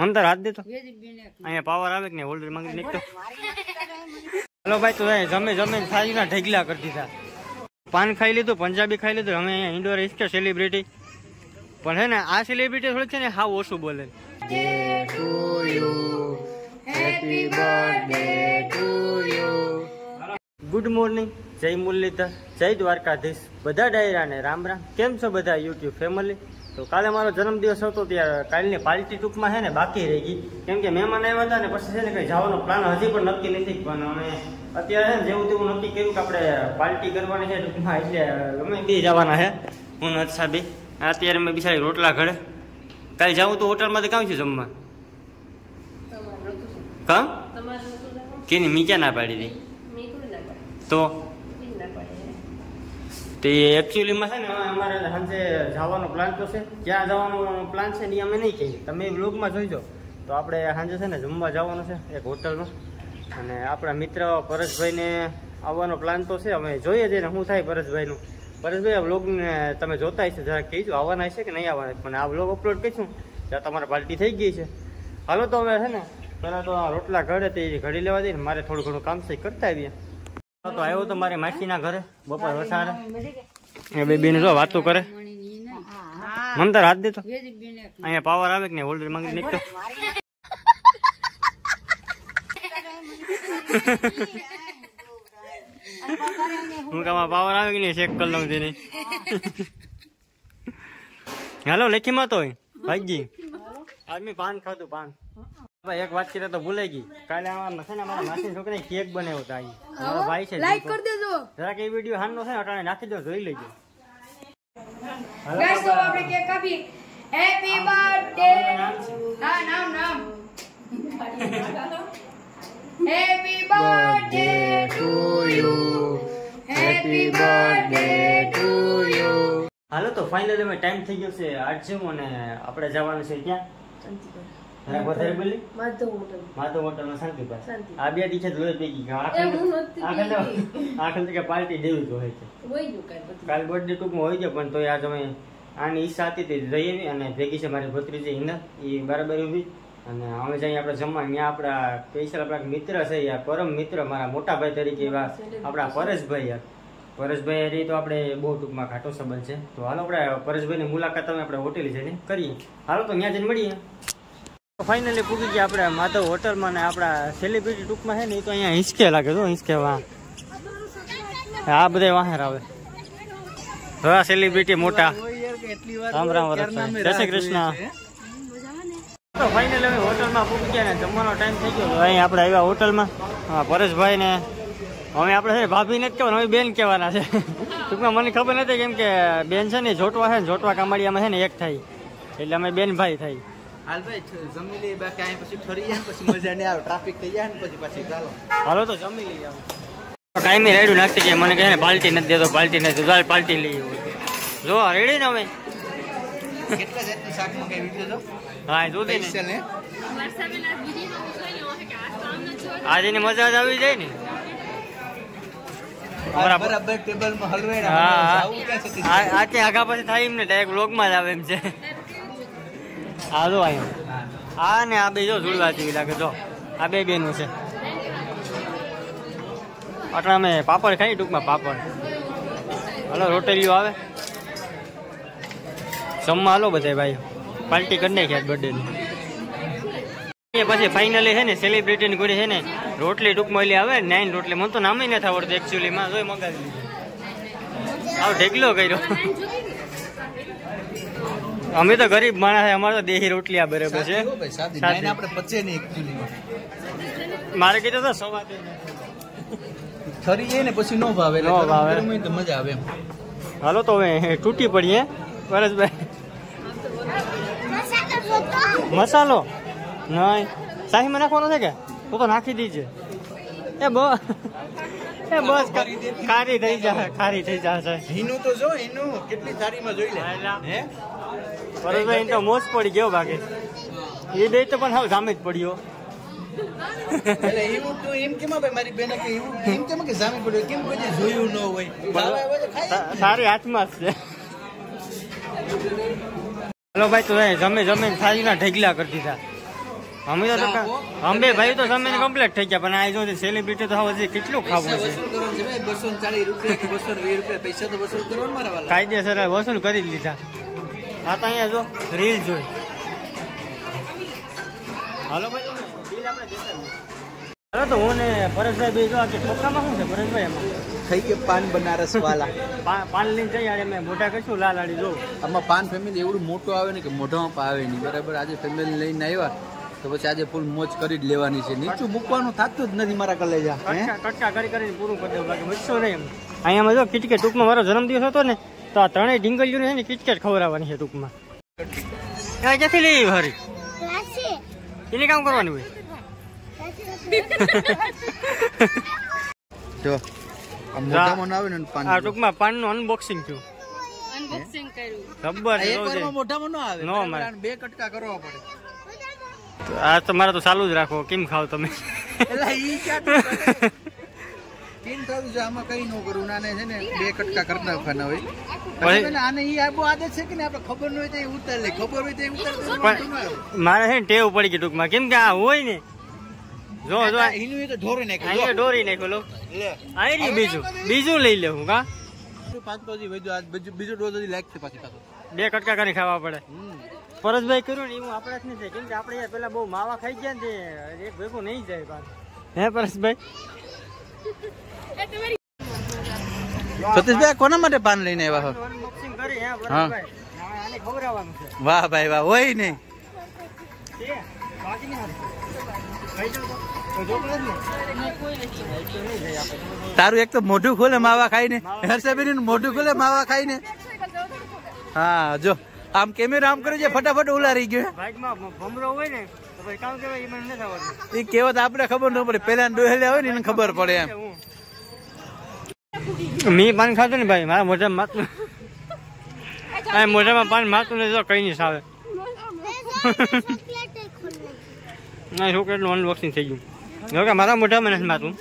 મમતા હાથ દેતો અહીંયા પાવર આવે કે નહીં? હોલ્ડર માંગી નીકળતો હલો ભાઈ તો જમે જમે થાળીના ઢગલા કરી દીધા. પાન ખાઈ લીધું પંજાબી ખાઈ લીધું અમે અહીંયા ઇન્ડોર હિસ્કે સેલિબ્રિટી પણ હે ને આ સેલિબ્રિટી થોડીક છે ને હા ઓછું બોલે ગુડ મોર્નિંગ જય મુરલીધર જય દ્વારકાધીશ. બધા ડાયરાને રામ રામ. કેમ છો બધા યુટ્યુબ ફેમિલી તો કાલે મારો જન્મદિવસ હતો ત્યારે કાલની પાર્ટી ટૂંકમાં છે ને બાકી રહી ગઈ. કેમ કે મહેમાન આવ્યા હતા ને પછી છે ને કંઈ જવાનો પ્લાન હજી પણ નક્કી નથી પણ અમે અત્યારે છે ને જેવું તેવું નક્કી કર્યું કે આપણે પાર્ટી કરવાની છે ટૂંકમાં એટલે અમે બે જવાના છે. હું નથ સાબી. અત્યારે મેં બિચારી રોટલા ઘડે કાલે જાઉં તો હોટલમાંથી કામ છું જમવા? કામ કેની મીચા ના પાડી હતી તો? તે એકચ્યુઅલીમાં છે ને, અમારે સાંજે જવાનો પ્લાન તો છે. ક્યાં જવાનો પ્લાન છે ને અમે નહીં કહીએ. તમે બ્લોગમાં જોઈજો. તો આપણે સાંજે છે ને જમવા જવાનું છે, એક હોટલમાં. અને આપણા મિત્ર પરેશભાઈને આવવાનો પ્લાન તો છે. અમે જોઈએ છીએ ને શું થાય પરેશભાઈનું. પરેશભાઈ, આ બ્લોગને તમે જોતા હશે, જરા કહીજો આવવાના હશે કે નહીં આવવાના. પણ આ બ્લોગ અપલોડ કરીશું ત્યાં તમારે પાર્ટી થઈ ગઈ છે. હાલો તો હવે છે ને, પહેલાં તો રોટલા ઘડે તે ઘડી લેવા દઈએ મારે થોડું ઘણું કામ છે કરતા આવીએ. તો આવ્યો તો મારી માસીના ઘરે બપોર વસાર. એ બે બેન જો વાતો કરે. મમતા હાથ દેતો અહીંયા પાવર આવે કે નહીં? હોલ્ડર માંગી નીકળતો હું કામાં પાવર આવે કે નહીં? ચેક કરી લઉં તેની હાલો લેખીમાં તો ભાઈજી. આદમી પાન ખાધું પાન એક વાત કરીએ તો ભૂલાઈ ગઈ. કાલે આમાં છે ને મારા માસી છોકરી કેક બનાવ્યો હતો અહીં મારો ભાઈ છે લાઈક કરી દેજો. જરાક એ વીડિયો હાલનો છે અટાણે નાખી દો જોઈ લેજો. હાલો. ગાઈસ તો આપણે કેક કાપી હેપી બર્થડે હા નામ નામ. Happy birthday to you happy birthday to you હાલો તો ફાઇનલી અમે ટાઈમ થઈ ગયો છે. આજ જેવું અને આપણે જવાનું છે ક્યાં? વધારે બોલી? માધવ હોટલ. માધવ હોટલમાં શાંતિભાઈ શાંતિ. આ બે ટીચર લોહી પી ગઈ. આખલ કે પાર્ટી દેવી હોય છે. કાલ બર્થડે ટૂંકમાં હોય છે પણ તોય આ તમે આની ઈચ્છા હતી તે જઈ આવી અને ભેગી છે મારી ભત્રીજી હિના એ બરાબર ઊભી. અને અમે જઈએ આપણે જમવા ત્યાં આપણા સ્પેશિયલ આપણા મિત્ર છે યાર પરમ મિત્ર મારા મોટા ભાઈ તરીકે એવા આપણા પરેશભાઈ યાર. પરેશભાઈ હારી તો આપણે બહુ ટૂંકમાં ઘાટો સંબંધ છે. તો હાલો આપણે પરેશભાઈની મુલાકાત અમે આપણે હોટેલ જઈને કરીએ. હાલો તો ત્યાં જઈને મળીએ. ફાઇનલી પૂગી ગયા આપણે માધવ હોટલમાં ને આપણા સેલિબ્રિટી ટૂંકમાં છે ને, એ તો અહીંયા હિંચકે લાગે તો હિંચકે વાહ. આ બધા વાહેર આવે હા સેલિબ્રિટી મોટા. રામ રામ વરસભાઈ જય શ્રી કૃષ્ણ. તો ફાઇનલી અમે હોટલમાં પૂકી ગયા ને, જમવાનો ટાઈમ થઈ ગયો. અહીં આપણે આવ્યા હોટલમાં. હા પરેશભાઈ ને, અમે આપણે છે ને ભાભી નથી કહેવાના, અમે બેન કહેવાના છે. ટૂંકમાં મને ખબર નથી કેમ કે બેન છે ને, જોટવા છે ને, જોટવા કામડિયામાં છે ને, એક થાય. એટલે અમે બેન ભાઈ થાય. હાલ ભાઈ જમી લઈએ બાકી અહીં પછી ફરી જાય પછી મજા નહીં આવે ટ્રાફિક થઈ જાય ને પછી પછી ચાલો. હાલો તો જમી લઈએ કાંઈ રેડું નાખતી કે મને કહે ને પાલ્ટી નથી દેતો પાલટી નથી દેતો પાલટી લઈએ જો રેડી ને અમે કેટલા જાતનું શાક મંગાવી દીધું હા જોતી ને. સ્પેશિયલ આજે ની મજા જ આવી જાય ને. બરાબર. હલવાઈ હા આથી આગા પછી થાય એમ ને ડાયરેક્ટ વ્લોગમાં જ આવે એમ છે. હા જો અહીંયા હા ને આ બે જો જોડવા જેવી લાગે, જો. આ બે બેનું છે. અટલા અમે પાપડ ખાઈ, ટૂંકમાં પાપડ. હાલો, રોટેલીઓ આવે. જમવા હાલો બધા ભાઈ પાર્ટી કરી નાખ્યા બર્થડે ની. પછી ફાઇનલી છે ને સેલિબ્રિટી ની ઘોડી છે ને, રોટલી ટૂંકમાં આવે નાઈન રોટલી. મને તો નામે નથી આવડતું એકચ્યુઅલી માં જોઈ મગાવી લીધું. આવ ઢેકલો કર્યો. અમે તો ગરીબ માણસ અમારે તો દેહી રોટલી આ બરાબર છે. હો આપણે પચે નહીં મારે કીધું તો સવા દે. ને પછી નો ભાવે નો ભાવે. તો મજા આવે હાલો તો હવે તૂટી પડીએ. પરેશભાઈ મસાલો? નહીં. શાહીમાં નાખવાનો છે કે? તું તો નાખી દીજે. એ બસ એ બસ ખારી થઈ જાય ખારી થઈ જશે હીનું તો જો હીનું. કેટલી થાળીમાં જોઈ લે. હે? પરેશભાઈ તો મોજ પડી ગયો ભાગે. એ દે તો પણ હાવ સામે જ પડ્યો. સારી હાથમાં છે. હલો ભાઈ તો જમે જમે ઢગલા કરી દીધા. અમે તો અંબે ભાઈ તો તમે કમ્પ્લીટ થઈ ગયા પણ આ જો સેલિબ્રિટી તો હજી કેટલું ખાવું છે? કાયદેસર વસૂલ કરી જ આ તો અહીંયા જો રીલ જોઈ. હાલો ભાઈ. bill આપણે દેતા આવીએ. તો હું ને પરેશભાઈ બે જો આજે કે શું છે પરેશભાઈ એમાં? થઈ ગયો પાન બનારસ વાલા. પાન લઈને જઈ યાર મેં મોટા કરશું લાલ આડી જો. આમાં પાન ફેમિલી એવડું મોટું આવે ને કે મોઢામાં આવે નહીં. બરાબર? આજે ફેમિલી લઈને આવ્યા તો પછી આજે ફૂલ મોજ કરી જ લેવાની છે. નીચું મૂકવાનું થતું જ નથી મારા કલેજા હે? કટકા કટકા કરી કરીને પૂરું કરી દેવું બાકી બચશો નહીં એમ. અહીંયામાં જો કિટકેટ ટૂંકમાં મારો જન્મદિવસ હતો ને તો આ ત્રણેય ડીંગલીઓને છે ને કિચકેટ ખવડાવવાની છે ટૂંકમાં. એ ક્યાંથી લઈ હરી. એને કામ કરવાનું હોય? જો આ મોઢામાં ના આવે ને પાન આ ટૂંકમાં પાનનું અનબોક્સિંગ થયું. અનબોક્સિંગ કર્યું. ખબર એક છે, જો છે. વારમાં મોઢામાં ન આવે નો બરાબર? મારે. આને બે કટકા કરવા પડે. તો આ તો મારે તો ચાલુ જ રાખો કેમ ખાવ તમે? તીન થયું છે આમાં કઈ નો કરું. નાને છે ને બે કટકા કરી નાખવાના હોય. આને ઈ આ બહુ આદત છે કે ને આપણે ખબર ન હોય તો એ ઉતાર લે. ખબર હોય તો ઉતાર મારે છે ને ટેવ પડી ગઈ ટૂંકમાં. કેમ કે આ હોય ને જો જો. એનું તો ઢોરી નાખ્યું. અહીંયા ઢોરી નાખ્યું લો. લે. આઈ રહ્યું બીજું. બીજું લઈ લેવું કા? પાંચ તો હજી વધ્યું. આજ બીજું બીજો ડોઝ હજી લાગશે પાછી પાછો. બે કટકા કરી ખાવા પડે. પરસભાઈ કર્યું ને એવું આપણે જ નહીં થાય કેમ કે આપણે પેલા બહુ માવા ખાઈ ગયા ને એક ભેગું નહીં જાય પાછું. હે પરેશભાઈ સતીશભાઈ કોના માટે પાન લઈને આવ્યા હો? વાહ ભાઈ, વાહ, હોય નહીં. ખાઈ ને? તારું એક તો મોઢું ખોલે, માવા ખાઈને. હર્ષાબેનનું મોઢું ખોલે, માવા ખાઈને. હા, જો, આમ કેમેરા આમ કર્યો છે, ફટાફટ ઉલારી ગયો. હોય ને એ કહેવત આપણે ખબર ન પડે. પેલા ડોહેલા હોય ને એને ખબર પડે એમ. મી પાન ખાતું ને ભાઈ મારા મોઢામાં માતું આ મોઢામાં પાન માતું નથી તો કઈ નહીં સાવે. ના ચોકલેટનું અનબોક્સિંગ થઈ ગયું. જો કે મારા મોઢામાં નથી માતું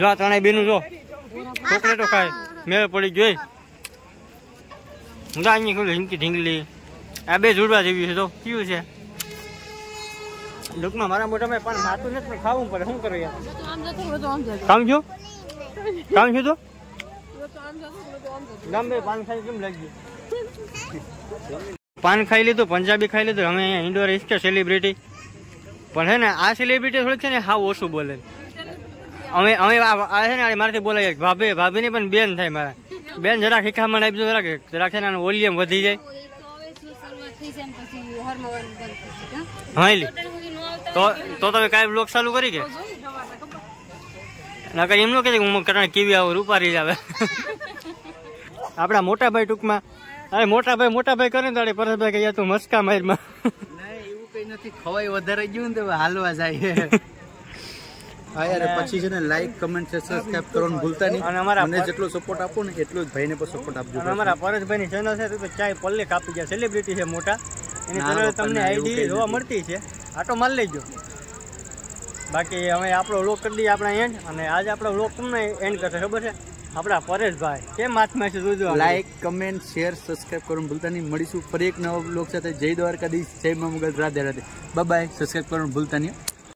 જો આ ત્રણેય બેનું જો ચોકલેટો ખાય. મેળ પડી ગઈ જો અહીંયા ખુલ્લું હિંકી ઢીંગલી. આ બે જોડવા જેવી છે તો કયું છે? ટૂંકમાં મારા મોઢામાં પાન માતું નથી પણ ખાવું પડે. શું કરું યાર? છું કામ છું તો પાન ખાઈ લીધું પંજાબી ખાઈ લીધું અમે અહીંયા ઇન્ડોર કે સેલિબ્રિટી પણ હે ને આ સેલિબ્રિટી થોડીક છે ને હા ઓછું બોલે. અમે અમે આ છે ને મારાથી બોલાય ભાભી ભાભીની પણ બેન થાય મારા. બેન જરાક શીખામણ દો જરાક જરાક છે ને વોલ્યુમ વધી જાય. હા. તો તો તમે કાંઈ બ્લોગ ચાલુ કરી કે? નકર એમ નો કે હું કરણ કેવી આવું રૂપારી જ આવે. આપણા મોટા ભાઈ ટૂંકમાં અરે મોટા ભાઈ મોટા ભાઈ કરે ને તારે પરસભાઈ કે તું મસ્કા મારમાં એવું કઈ નથી. ખવાય વધારે ગયું ને હાલવા જાય. હા યાર પછી છે ને લાઈક કમેન્ટ છે સબસ્ક્રાઇબ કરવાનું ભૂલતા નહીં. અને અમારા મને જેટલો સપોર્ટ આપો ને એટલો જ ભાઈને પણ સપોર્ટ આપજો. અમારા પરેશભાઈની ચેનલ છે તો ચાય પલ્લે કાપી ગયા. સેલિબ્રિટી છે મોટા. એની ના, તમને આઈડી જોવા મળતી છે. આટો માલ લેજો. બાકી હવે આપણો લોક કરી દઈએ આપણે એન્ડ અને આજે આપણો લોક તમને એન્ડ કરશે, ખબર છે? આપણા પરેશભાઈ, કેમ હાથમાં છે જોજો લાઈક કમેન્ટ શેર સબસ્ક્રાઈબ કરવાનું ભૂલતા નહીં. મળીશું ફરી એક નવો લોક સાથે. જય દ્વારકાધીશ, જય મા મુગલ. રાધે રાધે. બાય સબસ્ક્રાઈબ કરવાનું ભૂલતા નહીં.